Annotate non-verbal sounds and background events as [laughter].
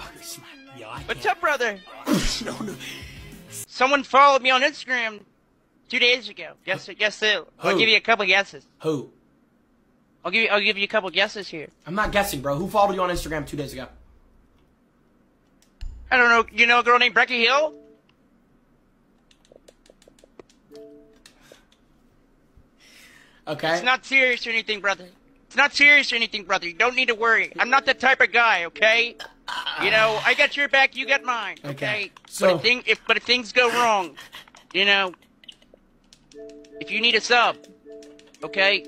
Fucking smart. Yo, I What's can't. up, brother? [laughs] no, no. Someone followed me on Instagram two days ago. Guess guess who? I'll give you a couple guesses. Who? I'll give you I'll give you a couple guesses here. I'm not guessing, bro. Who followed you on Instagram two days ago? I don't know. You know a girl named Breckie Hill? Okay. It's not serious or anything, brother. It's not serious or anything, brother. You don't need to worry. I'm not that type of guy, okay? You know, I got your back, you got mine, okay? Okay, but so- if, thing, if but if things go wrong, you know, if you need a sub, okay,